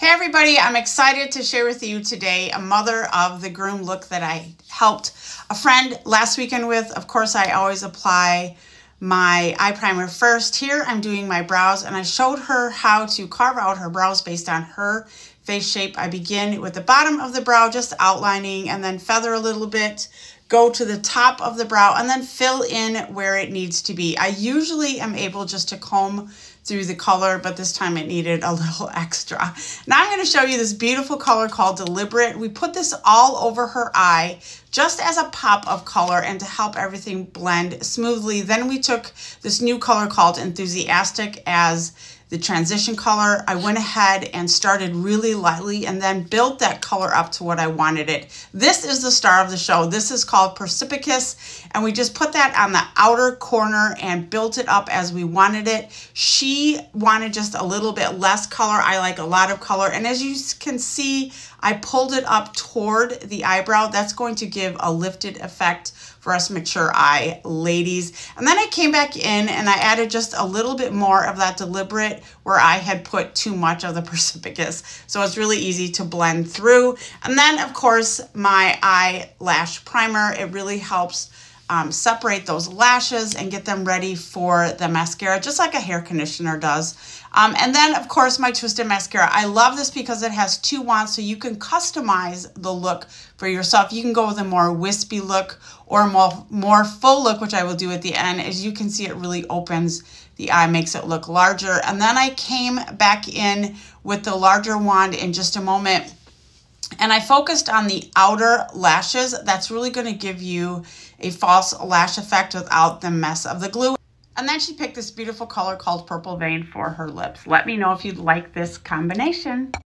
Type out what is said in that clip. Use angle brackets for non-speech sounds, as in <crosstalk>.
Hey everybody, I'm excited to share with you today a mother of the groom look that I helped a friend last weekend with. Of course, I always apply my eye primer first. Here I'm doing my brows and I showed her how to carve out her brows based on her face shape. I begin with the bottom of the brow, just outlining and then feather a little bit, go to the top of the brow and then fill in where it needs to be. I usually am able just to comb through the color, but this time it needed a <laughs> little extra. Now I'm going to show you this beautiful color called Deliberate. We put this all over her eye just as a pop of color and to help everything blend smoothly. Then we took this new color called Enthusiastic as the transition color. I went ahead and started really lightly and then built that color up to what I wanted it. This is the star of the show. This is called Precipicus and we just put that on the outer corner and built it up as we wanted it. She wanted just a little bit less color. I like a lot of color and as you can see, I pulled it up toward the eyebrow. That's going to give a lifted effect for us mature eye ladies. And then I came back in and I added just a little bit more of that deliberate where I had put too much of the <laughs> precipicus. So it's really easy to blend through. And then of course my eyelash primer, it really helps um, separate those lashes and get them ready for the mascara, just like a hair conditioner does. Um, and then, of course, my Twisted Mascara. I love this because it has two wands, so you can customize the look for yourself. You can go with a more wispy look or more, more full look, which I will do at the end. As you can see, it really opens the eye, makes it look larger. And then I came back in with the larger wand in just a moment and I focused on the outer lashes. That's really going to give you a false lash effect without the mess of the glue. And then she picked this beautiful color called Purple Vein for her lips. Let me know if you'd like this combination.